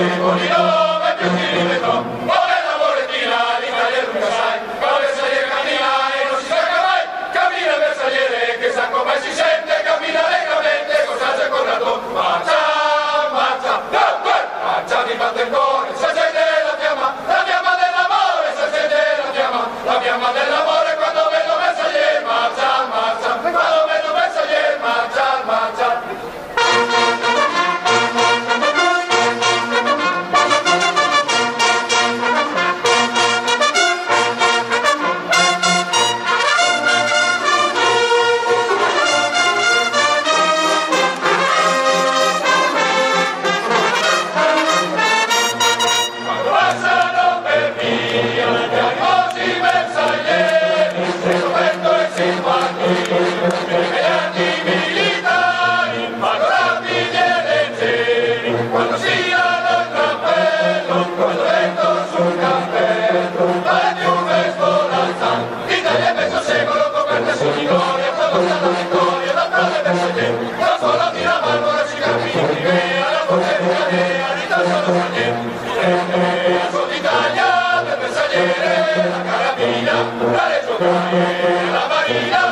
un unido, la carabina, la reggio la marina,